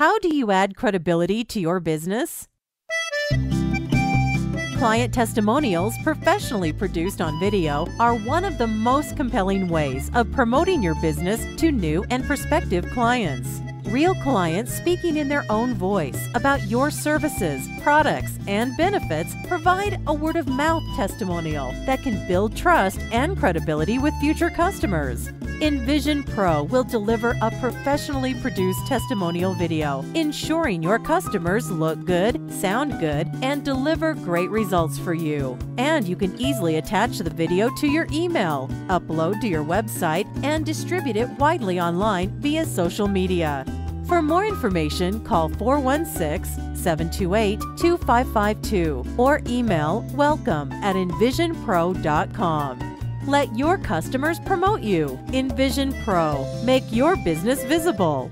How do you add credibility to your business? Client testimonials, professionally produced on video, are one of the most compelling ways of promoting your business to new and prospective clients. Real clients speaking in their own voice about your services, products, and benefits provide a word of mouth testimonial that can build trust and credibility with future customers. Invision Pro will deliver a professionally produced testimonial video, ensuring your customers look good, sound good, and deliver great results for you. And you can easily attach the video to your email, upload to your website, and distribute it widely online via social media. For more information, call 416 728 2552 or email welcome at invisionpro.com. Let your customers promote you. Invision Pro. Make your business visible.